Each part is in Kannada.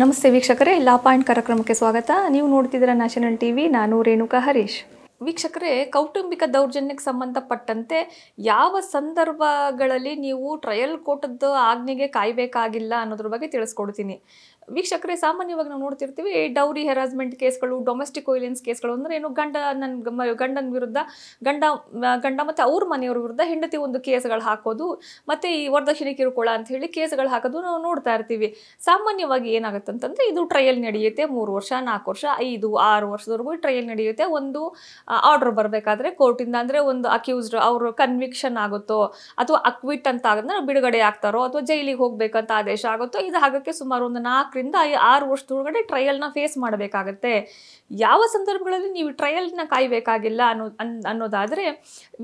ನಮಸ್ತೆ ವೀಕ್ಷಕರೇ ಲಾ ಪಾಯಿಂಟ್ ಕಾರ್ಯಕ್ರಮಕ್ಕೆ ಸ್ವಾಗತ. ನೀವು ನೋಡ್ತಿದ್ದೀರಾ ನ್ಯಾಷನಲ್ ಟಿವಿ ನಾನು ರೇಣುಕಾ ಹರೀಶ್. ವೀಕ್ಷಕರೇ, ಕೌಟುಂಬಿಕ ದೌರ್ಜನ್ಯಕ್ಕೆ ಸಂಬಂಧಪಟ್ಟಂತೆ ಯಾವ ಸಂದರ್ಭಗಳಲ್ಲಿ ನೀವು ಟ್ರಯಲ್ ಕೋರ್ಟದ್ದು ಆಜ್ಞೆಗೆ ಕಾಯಬೇಕಾಗಿಲ್ಲ ಅನ್ನೋದ್ರ ಬಗ್ಗೆ ತಿಳಿಸ್ಕೊಡ್ತೀನಿ. ವೀಕ್ಷಕರೇ, ಸಾಮಾನ್ಯವಾಗಿ ನಾವು ನೋಡ್ತಿರ್ತೀವಿ ಡೌರಿ ಹೆರಾಸ್ಮೆಂಟ್ ಕೇಸ್ಗಳು ಡೊಮೆಸ್ಟಿಕ್ ವೈಲೆನ್ಸ್ ಕೇಸ್ಗಳು ಅಂದರೆ ಏನು ಗಂಡ ನನ್ನ ಗಂಡನ ವಿರುದ್ಧ, ಗಂಡ ಗಂಡ ಮತ್ತು ಅವ್ರ ಮನೆಯವ್ರ ವಿರುದ್ಧ ಹೆಂಡತಿ ಒಂದು ಕೇಸ್ಗಳು ಹಾಕೋದು, ಮತ್ತು ಈ ವರದಕ್ಷಿಣೆ ಕಿರುಕುಳ ಅಂತ ಹೇಳಿ ಕೇಸ್ಗಳು ಹಾಕೋದು ನಾವು ನೋಡ್ತಾ ಇರ್ತೀವಿ. ಸಾಮಾನ್ಯವಾಗಿ ಏನಾಗುತ್ತೆ ಅಂತಂದ್ರೆ ಇದು ಟ್ರಯಲ್ ನಡೆಯುತ್ತೆ ಮೂರು ವರ್ಷ, ನಾಲ್ಕು ವರ್ಷ, ಐದು, ಆರು ವರ್ಷದವರೆಗೂ ಟ್ರಯಲ್ ನಡೆಯುತ್ತೆ. ಒಂದು ಆರ್ಡರ್ ಬರಬೇಕಾದ್ರೆ ಕೋರ್ಟಿಂದ ಅಂದರೆ ಒಂದು ಅಕ್ಯೂಸ್ಡ್ ಅವರು ಕನ್ವಿಕ್ಷನ್ ಆಗುತ್ತೋ, ಅಥವಾ ಅಕ್ವಿಟ್ ಅಂತ ಆಗೋದನ್ನ ಬಿಡುಗಡೆ ಆಗ್ತಾರೋ, ಅಥವಾ ಜೈಲಿಗೆ ಹೋಗ್ಬೇಕಂತ ಆದೇಶ ಆಗುತ್ತೋ, ಇದು ಹಾಗಕ್ಕೆ ಸುಮಾರು ಒಂದು ನಾಲ್ಕರಿಂದ ಆರು ವರ್ಷದೊಳಗಡೆ ಟ್ರಯಲ್ನ ಫೇಸ್ ಮಾಡಬೇಕಾಗತ್ತೆ. ಯಾವ ಸಂದರ್ಭಗಳಲ್ಲಿ ನೀವು ಟ್ರಯಲ್ನ ಕಾಯಬೇಕಾಗಿಲ್ಲ ಅನ್ನೋ, ಅನ್, ಅನ್ನೋದಾದರೆ,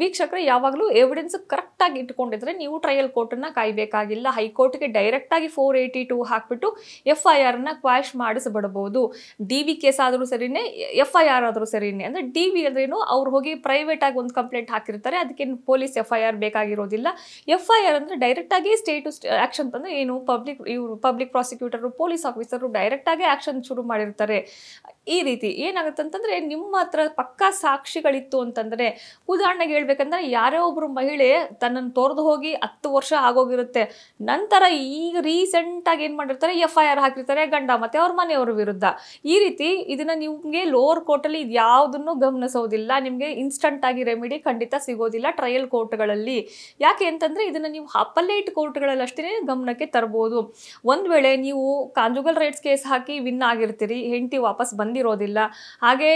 ವೀಕ್ಷಕರು ಯಾವಾಗಲೂ ಎವಿಡೆನ್ಸ್ ಕರೆಕ್ಟಾಗಿ ಇಟ್ಕೊಂಡಿದ್ರೆ ನೀವು ಟ್ರಯಲ್ ಕೋರ್ಟನ್ನು ಕಾಯಬೇಕಾಗಿಲ್ಲ. ಹೈಕೋರ್ಟ್ಗೆ ಡೈರೆಕ್ಟಾಗಿ ಫೋರ್ ಏಯ್ಟಿ ಟು ಹಾಕ್ಬಿಟ್ಟು ಎಫ್ ಐ ಆರ್ನ ಕ್ವಾಶ್ ಮಾಡಿಸ್ಬಿಡ್ಬೋದು. ಡಿ ವಿ ಕೇಸ್ ಆದರೂ ಸರಿನೇ ಎಫ್ ಐ ಆರ್ ಆದರೂ ಸರಿನೇ. ಅಂದರೆ ಡಿ ವಿ ಅಂದ್ರೇನು ಅವ್ರು ಹೋಗಿ ಪ್ರೈವೇಟ್ ಆಗಿ ಒಂದು ಕಂಪ್ಲೇಂಟ್ ಹಾಕಿರ್ತಾರೆ. ಅದಕ್ಕೆ ಪೊಲೀಸ್ ಎಫ್ ಐ ಆರ್ ಬೇಕಾಗಿರೋದಿಲ್ಲ. ಎಫ್ ಐ ಆರ್ ಅಂದರೆ ಡೈರೆಕ್ಟಾಗಿ ಸ್ಟೇಟ್ ಟು ಆ್ಯಕ್ಷನ್ ಅಂತಂದರೆ ಏನು ಪಬ್ಲಿಕ್ ಇವರು ಪಬ್ಲಿಕ್ ಪ್ರಾಸಿಕ್ಯೂಟರು ಪೊಲೀಸ್ ಆಫೀಸರು ಡೈರೆಕ್ಟಾಗಿ ಆ್ಯಕ್ಷನ್ ಶುರು ಮಾಡಿರ್ತಾರೆ. ಈ ರೀತಿ ಏನಾಗುತ್ತೆ ಅಂತಂದರೆ ನಿಮ್ಮ ಹತ್ರ ಪಕ್ಕಾ ಸಾಕ್ಷಿಗಳಿತ್ತು ಅಂತಂದರೆ ಉದಾಹರಣೆಗೆ ಹೇಳ್ಬೇಕಂದ್ರೆ ಯಾರೋ ಒಬ್ಬರು ಮಹಿಳೆ ತನ್ನನ್ನು ತೊರೆದು ಹೋಗಿ ಹತ್ತು ವರ್ಷ ಆಗೋಗಿರುತ್ತೆ. ನಂತರ ಈಗ ರೀಸೆಂಟಾಗಿ ಏನು ಮಾಡಿರ್ತಾರೆ? ಎಫ್ ಐ ಆರ್ ಹಾಕಿರ್ತಾರೆ ಗಂಡ ಮತ್ತು ಅವ್ರ ಮನೆಯವ್ರ ವಿರುದ್ಧ. ಈ ರೀತಿ ಇದನ್ನು ನಿಮಗೆ ಲೋವರ್ ಕೋರ್ಟಲ್ಲಿ ಇದು ಯಾವುದನ್ನು ಗಮನಿಸೋದಿಲ್ಲ. ನಿಮಗೆ ಇನ್ಸ್ಟಂಟಾಗಿ ರೆಮಿಡಿ ಖಂಡಿತ ಸಿಗೋದಿಲ್ಲ ಟ್ರಯಲ್ ಕೋರ್ಟ್ಗಳಲ್ಲಿ ಯಾಕೆ ಅಂತಂದರೆ ಇದನ್ನು ನೀವು ಅಪಲೇಟ್ ಕೋರ್ಟ್ಗಳಲ್ಲಿ ಅಷ್ಟೇ ಗಮನಕ್ಕೆ ತರ್ಬೋದು. ಒಂದು ವೇಳೆ ನೀವು ಕಾಂಜುಗಲ್ ರೈಟ್ಸ್ ಕೇಸ್ ಹಾಕಿ ವಿನ್ ಆಗಿರ್ತೀರಿ, ಹೆಂಡತಿ ವಾಪಸ್ ಬಂದಿರೋದಿಲ್ಲ. ಹಾಗೆ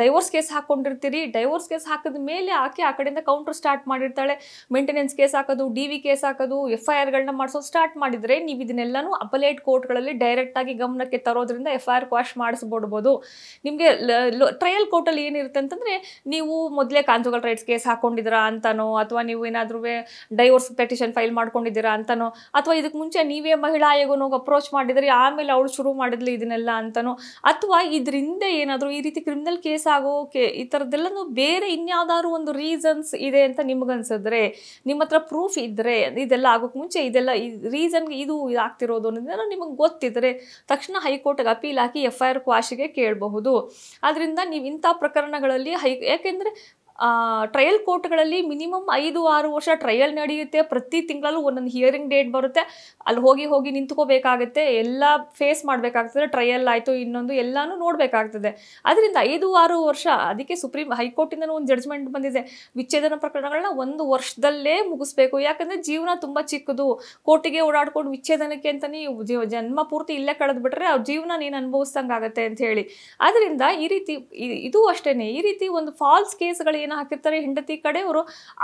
ಡೈವೋರ್ಸ್ ಕೇಸ್ ಹಾಕೊಂಡಿರ್ತೀರಿ. ಡೈವೋರ್ಸ್ ಕೇಸ್ ಹಾಕಿದ ಮೇಲೆ ಆಕೆ ಆ ಕಡೆಯಿಂದ ಕೌಂಟರ್ ಸ್ಟಾರ್ಟ್ ಮಾಡಿರ್ತಾಳೆ. ಮೇಂಟೆನೆನ್ಸ್ ಕೇಸ್ ಹಾಕೋದು ಡಿ ವಿ ಕೇಸ್ ಹಾಕೋದು ಎಫ್ ಐ ಆರ್ಗಳನ್ನ ಮಾಡಿಸೋದು ಸ್ಟಾರ್ಟ್ ಮಾಡಿದರೆ ನೀವು ಇದನ್ನೆಲ್ಲನೂ ಅಪಲೇಟ್ ಕೋರ್ಟ್ಗಳಲ್ಲಿ ಡೈರೆಕ್ಟಾಗಿ ಗಮನಕ್ಕೆ ತರೋದ್ರಿಂದ ಎಫ್ ಐ ಆರ್ ಕ್ವಾಶ್ ಮಾಡಿಸ್ಬಿಡ್ಬೋದು. ನಿಮಗೆ ಟ್ರಯಲ್ ಕೋರ್ಟಲ್ಲಿ ಏನಿರುತ್ತೆ ಅಂತಂದರೆ ನೀವು ಮೊದಲೇ ಕಾನ್ಸುಗಲ್ ರೈಟ್ಸ್ ಕೇಸ್ ಹಾಕೊಂಡಿದ್ದೀರಾ ಅಂತನೋ, ಅಥವಾ ನೀವು ಏನಾದರೂ ಡೈವೋರ್ಸ್ ಪೆಟಿಷನ್ ಫೈಲ್ ಮಾಡ್ಕೊಂಡಿದ್ದೀರಾ ಅಂತನೋ, ಅಥವಾ ಇದಕ್ಕೆ ಮುಂಚೆ ನೀವೇ ಮಹಿಳಾ ಆಯೋಗನ ಹೋಗಿ ಅಪ್ರೋಚ್ ಮಾಡಿದ್ರಿ ಆಮೇಲೆ ಅವಳು ಶುರು ಮಾಡಿದ್ಲು ಇದನ್ನೆಲ್ಲ ಅಂತನೋ, ಅಥವಾ ಇದರಿಂದ ಏನಾದರೂ, ಈ ರೀತಿ ಕ್ರಿಮಿನಲ್ ಕೇಸ್ ಆಗೋಕೆ ಈ ಥರದ್ದೆಲ್ಲನೂ ಬೇರೆ ಇನ್ಯಾವುದಾದ್ರು ಒಂದು ರೀಸನ್ಸ್ ಇದೆ ಅಂತ ನಿಮಗನ್ಸಿದ್ರೆ, ನಿಮ್ಮ ಹತ್ರ ಪ್ರೂಫ್ ಇದ್ದರೆ ಇದೆಲ್ಲ ಆಗೋಕ್ಕೆ ಮುಂಚೆ ಇದೆಲ್ಲ ಈ ರೀಸನ್ಗೆ ಇದು ಇದಾಗ್ತಿರೋದು ಅನ್ನೋದನ್ನ ನಿಮಗೆ ಗೊತ್ತಿದ್ದರೆ ತಕ್ಷಣ ಹೈಕೋರ್ಟ್ಗೆ ಅಪೀಲ್ ಹಾಕಿ ಎಫ್ ಐ ಆರ್ ಕ್ವಾಶಿಗೆ ಕೇಳಬಹುದು. ಆದ್ದರಿಂದ ನೀವು ಇಂಥ ಪ್ರಕರಣಗಳಲ್ಲಿ ಹೈ, ಯಾಕೆಂದರೆ ಟ್ರಯಲ್ ಕೋರ್ಟ್ಗಳಲ್ಲಿ ಮಿನಿಮಮ್ ಐದು, ಆರು ವರ್ಷ ಟ್ರಯಲ್ ನಡೆಯುತ್ತೆ. ಪ್ರತಿ ತಿಂಗಳಲ್ಲೂ ಒಂದೊಂದು ಹಿಯರಿಂಗ್ ಡೇಟ್ ಬರುತ್ತೆ. ಅಲ್ಲಿ ಹೋಗಿ ಹೋಗಿ ನಿಂತ್ಕೋಬೇಕಾಗುತ್ತೆ. ಎಲ್ಲ ಫೇಸ್ ಮಾಡಬೇಕಾಗ್ತದೆ. ಟ್ರಯಲ್ ಆಯಿತು, ಇನ್ನೊಂದು ಎಲ್ಲನೂ ನೋಡಬೇಕಾಗ್ತದೆ. ಅದರಿಂದ ಐದು, ಆರು ವರ್ಷ, ಅದಕ್ಕೆ ಸುಪ್ರೀಂ ಹೈಕೋರ್ಟಿಂದನೂ ಒಂದು ಜಡ್ಜ್ಮೆಂಟ್ ಬಂದಿದೆ. ವಿಚ್ಛೇದನ ಪ್ರಕರಣಗಳನ್ನ ಒಂದು ವರ್ಷದಲ್ಲೇ ಮುಗಿಸ್ಬೇಕು. ಯಾಕಂದರೆ ಜೀವನ ತುಂಬ ಚಿಕ್ಕದು. ಕೋರ್ಟಿಗೆ ಓಡಾಡ್ಕೊಂಡು ವಿಚ್ಛೇದನಕ್ಕೆ ಅಂತಲೇ ಜನ್ಮ ಪೂರ್ತಿ ಇಲ್ಲೇ ಕಳೆದ್ಬಿಟ್ರೆ ಅವ್ರ ಜೀವನ ನೀನು ಅನುಭವಿಸ್ದಂಗೆ ಆಗುತ್ತೆ ಅಂತ ಹೇಳಿ. ಅದರಿಂದ ಈ ರೀತಿ ಇದು ಅಷ್ಟೇ ಈ ರೀತಿ ಒಂದು ಫಾಲ್ಸ್ ಕೇಸ್ಗಳು ಏನು ಹಾಕಿರ್ತಾರೆ ಹೆಂಡತಿ ಕಡೆಯವರು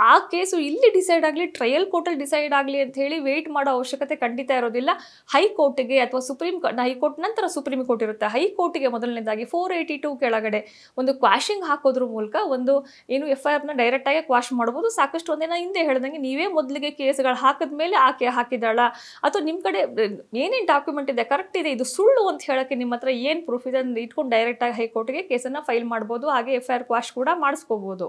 ಆ ಕೇಸು ಇಲ್ಲಿ ಡಿಸೈಡ್ ಆಗಲಿ ಟ್ರಯಲ್ ಕೋರ್ಟಲ್ಲಿ ಡಿಸೈಡ್ ಆಗಲಿ ಅಂತ ಹೇಳಿ ವೆಯ್ಟ್ ಮಾಡೋ ಅವಶ್ಯಕತೆ ಖಂಡಿತ ಇರೋದಿಲ್ಲ. ಹೈಕೋರ್ಟ್ಗೆ ಅಥವಾ ಸುಪ್ರೀಂ ಹೈಕೋರ್ಟ್ ನಂತರ ಸುಪ್ರೀಂ ಕೋರ್ಟ್ ಇರುತ್ತೆ. ಹೈಕೋರ್ಟ್ಗೆ ಮೊದಲನೇದಾಗಿ ಫೋರ್ ಏಯ್ಟಿ ಟು ಕೆಳಗಡೆ ಒಂದು ಕ್ವಾಶಿಂಗ್ ಹಾಕೋದ್ರ ಮೂಲಕ ಒಂದು ಏನು ಎಫ್ ಐ ಆರ್ನ ಡೈರೆಕ್ಟಾಗಿ ಕ್ವಾಶ್ ಮಾಡ್ಬೋದು. ಸಾಕಷ್ಟು ಒಂದಿನ ಹಿಂದೆ ಹೇಳ್ದಂಗೆ ನೀವೇ ಮೊದಲಿಗೆ ಕೇಸ್ಗಳು ಹಾಕಿದ ಮೇಲೆ ಆಕೆ ಹಾಕಿದಾಳ ಅಥವಾ ನಿಮ್ಮ ಕಡೆ ಏನೇನು ಡಾಕ್ಯುಮೆಂಟ್ ಇದೆ ಕರೆಕ್ಟ್ ಇದೆ, ಇದು ಸುಳ್ಳು ಅಂತ ಹೇಳೋಕ್ಕೆ ನಿಮ್ಮ ಹತ್ರ ಏನು ಪ್ರೂಫ್ ಇದೆ ಇಟ್ಕೊಂಡು ಡೈರೆಕ್ಟಾಗಿ ಹೈಕೋರ್ಟ್ಗೆ ಕೇಸನ್ನು ಫೈಲ್ ಮಾಡ್ಬೋದು. ಹಾಗೆ ಎಫ್ ಐ ಆರ್ ಕ್ವಾಶ್ ಕೂಡ ಮಾಡಿಸ್ಕೋಬೋದು.